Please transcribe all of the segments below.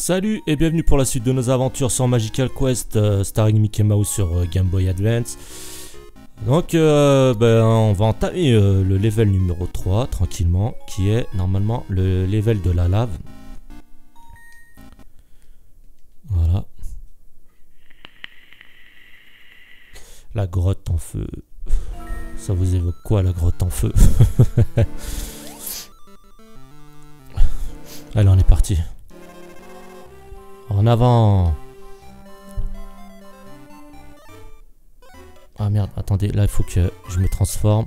Salut et bienvenue pour la suite de nos aventures sur Magical Quest euh, starring Mickey Mouse sur euh, Game Boy Advance. Donc euh, ben, on va entamer le level numéro 3 tranquillement qui est normalement le level de la lave. Voilà. La grotte en feu. Ça vous évoque quoi la grotte en feu? Allez on est parti. En avant Ah merde, attendez, là il faut que je me transforme.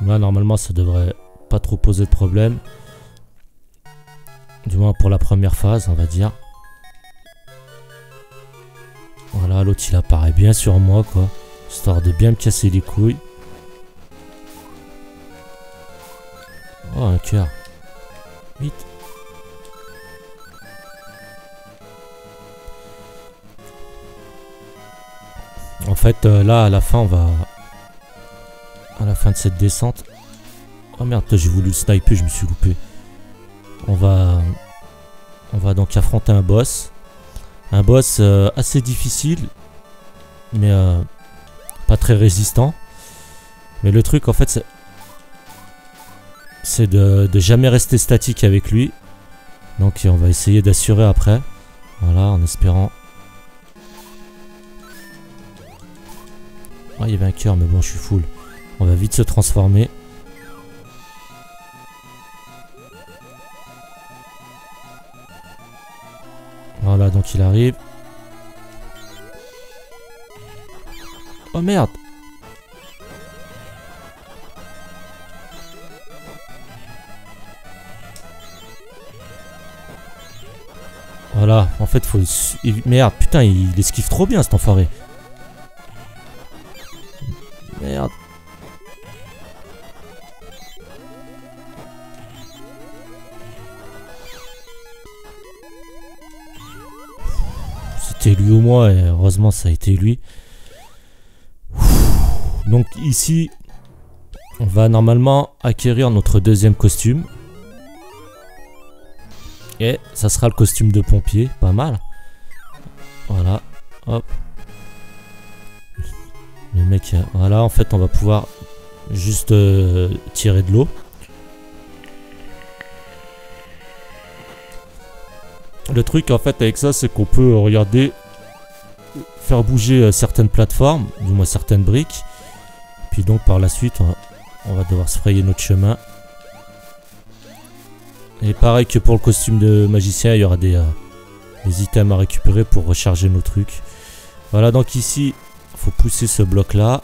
Là normalement ça devrait pas trop poser de problème. Du moins pour la première phase, on va dire. Voilà, l'autre il apparaît bien sur moi quoi. Histoire de bien me casser les couilles. Oh un cœur. Vite. En fait, euh, là, à la fin, on va... À la fin de cette descente... Oh merde, j'ai voulu le sniper, je me suis loupé. On va... On va donc affronter un boss. Un boss euh, assez difficile. Mais euh, pas très résistant. Mais le truc, en fait, c'est... De, de jamais rester statique avec lui. Donc on va essayer d'assurer après. Voilà, en espérant Ah, il y avait un mais bon, je suis full. On va vite se transformer. Voilà, donc il arrive. Oh merde Voilà, en fait, faut... Merde, putain, il esquive trop bien, cet enfoiré. Merde. C'était lui ou moi, et heureusement ça a été lui. Donc ici, on va normalement acquérir notre deuxième costume. Et ça sera le costume de pompier, pas mal. Voilà, hop. Le mec, voilà, en fait, on va pouvoir juste euh, tirer de l'eau. Le truc, en fait, avec ça, c'est qu'on peut, regarder, faire bouger euh, certaines plateformes, du moins certaines briques. Puis donc, par la suite, on va, devoir se frayer notre chemin. Et pareil que pour le costume de magicien, il y aura des, euh, des items à récupérer pour recharger nos trucs. Voilà, donc ici, faut pousser ce bloc là.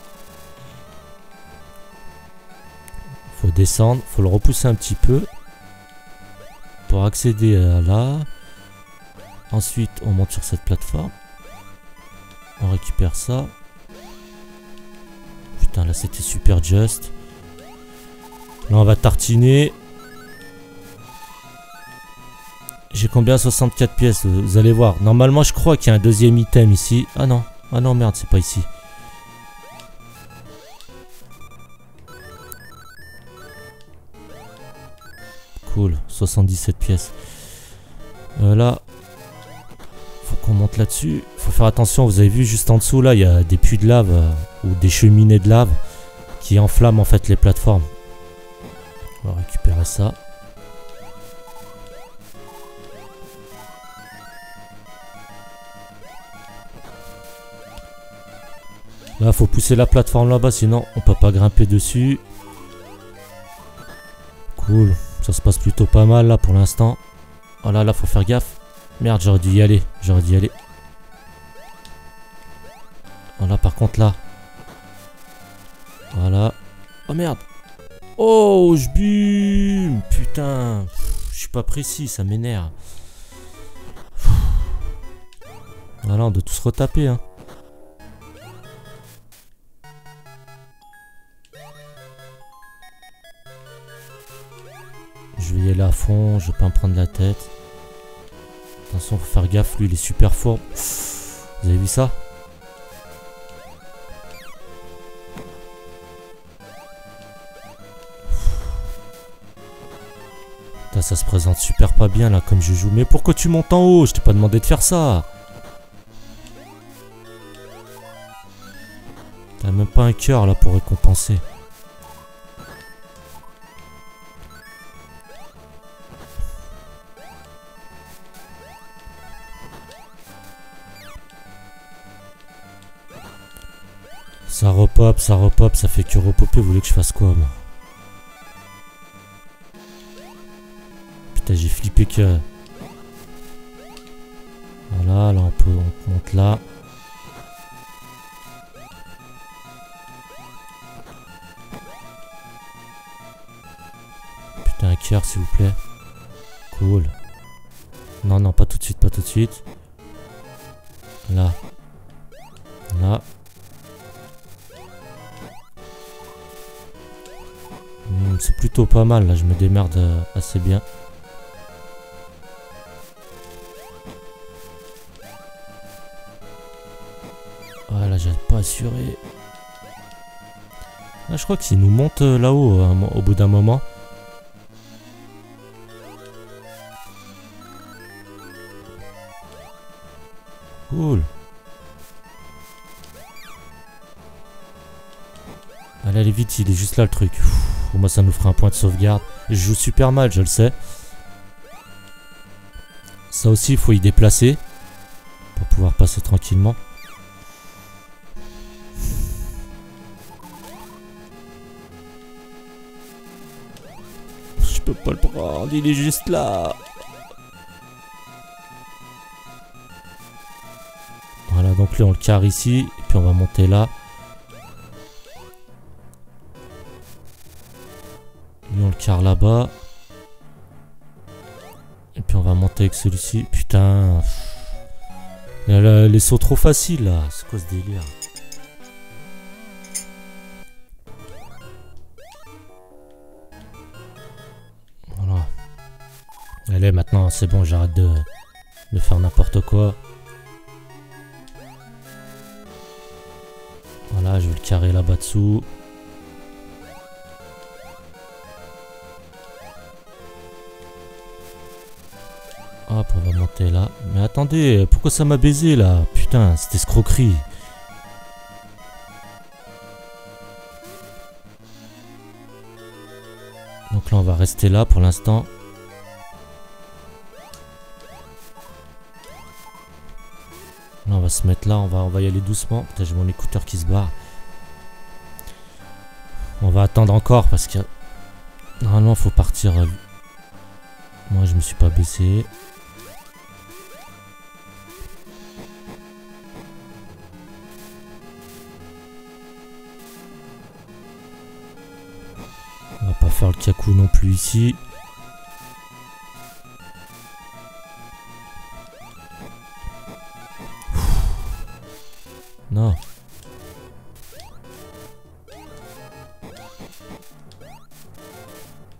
Faut descendre, faut le repousser un petit peu. Pour accéder à là. Ensuite, on monte sur cette plateforme. On récupère ça. Putain, là c'était super just. Là, on va tartiner. J'ai combien? 64 pièces, vous allez voir. Normalement, je crois qu'il y a un deuxième item ici. Ah non, ah non, merde, c'est pas ici. Cool, 77 pièces. Euh, là, faut qu'on monte là-dessus. Faut faire attention, vous avez vu juste en dessous, là, il y a des puits de lave euh, ou des cheminées de lave qui enflamment en fait les plateformes. On va récupérer ça. Là, faut pousser la plateforme là-bas, sinon on peut pas grimper dessus. Cool. Ça se passe plutôt pas mal là pour l'instant. Oh là là, faut faire gaffe. Merde, j'aurais dû y aller. J'aurais dû y aller. Voilà, par contre là. Voilà. Oh merde. Oh, je bume. Putain. Je suis pas précis, ça m'énerve. Voilà, on doit tous retaper. Hein. Je vais pas me prendre la tête. Attention, faut faire gaffe, lui il est super fort. Vous avez vu ça? Ça se présente super pas bien là comme je joue. Mais pourquoi tu montes en haut? Je t'ai pas demandé de faire ça. T'as même pas un cœur là pour récompenser. Ça repop, ça repop, ça fait que repopper. Vous voulez que je fasse quoi moi Putain, j'ai flippé que... Voilà, là on peut, on monte là. Putain, un cœur s'il vous plaît. Cool. Non, non, pas tout de suite, pas tout de suite. Là. Là. C'est plutôt pas mal, là, je me démerde euh, assez bien. Voilà, j'ai pas assuré. Ah, je crois que s'il nous monte euh, là-haut euh, au bout d'un moment. Cool. Allez, allez vite, il est juste là le truc. Pour moi, ça nous fera un point de sauvegarde. Je joue super mal, je le sais. Ça aussi, il faut y déplacer. Pour pouvoir passer tranquillement. Je peux pas le prendre, il est juste là. Voilà, donc là, on le carre ici. Et puis, on va monter là. Là-bas. Et puis, on va monter avec celui-ci. Putain. Les sauts trop faciles, là. C'est quoi ce délire? Voilà. Allez, maintenant, c'est bon, j'arrête de faire n'importe quoi. Voilà, je vais le carrer là-bas dessous. Là. Mais attendez, pourquoi ça m'a baisé là? Putain, cette escroquerie. Donc là, on va rester là pour l'instant. Là, on va se mettre là, on va, on va y aller doucement. Putain, j'ai mon écouteur qui se barre. On va attendre encore parce que... Normalement, faut partir... Moi, je me suis pas baissé. Faire le cacou non plus ici. Non.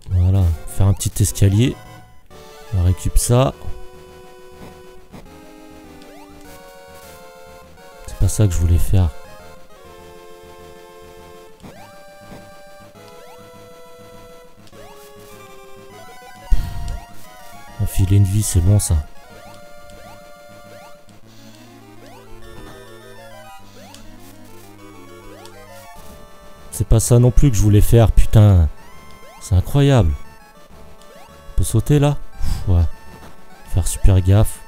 Voilà, faire un petit escalier. On récup ça. C'est pas ça que je voulais faire. Enfiler une vie, c'est bon ça. C'est pas ça non plus que je voulais faire, putain. C'est incroyable. On peut sauter là? Ouais. Faire super gaffe.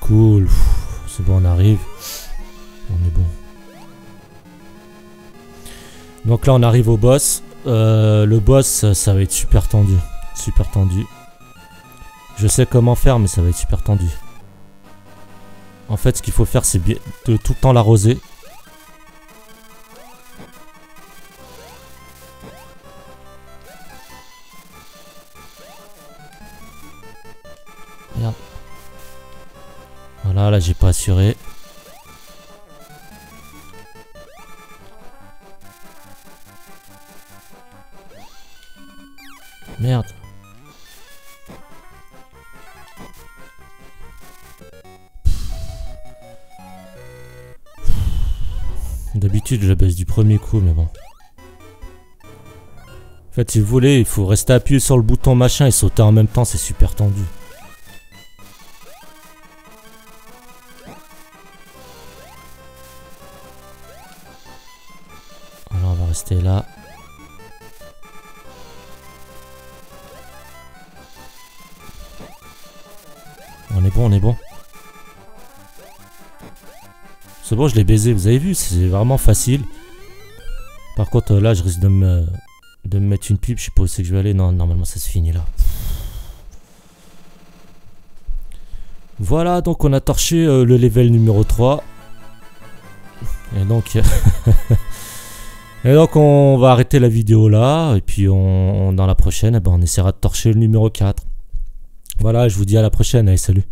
Cool. C'est bon, on arrive. On est bon. Donc là, on arrive au boss. Euh, le boss, ça va être super tendu. Super tendu. Je sais comment faire, mais ça va être super tendu. En fait, ce qu'il faut faire, c'est de tout le temps l'arroser. Voilà, là, j'ai pas assuré. Merde. D'habitude, je baisse du premier coup, mais bon. En fait, si vous voulez, il faut rester appuyé sur le bouton machin et sauter en même temps, c'est super tendu. Alors, on va rester là. On est bon. C'est bon, je l'ai baisé, vous avez vu, c'est vraiment facile. Par contre, là, je risque de me, de me mettre une pipe, je sais pas où c'est que je vais aller. Non, normalement, ça se finit là. Voilà, donc on a torché euh, le level numéro 3. Et donc... et donc on va arrêter la vidéo là, et puis on, dans la prochaine, eh ben, on essaiera de torcher le numéro 4. Voilà, je vous dis à la prochaine, allez salut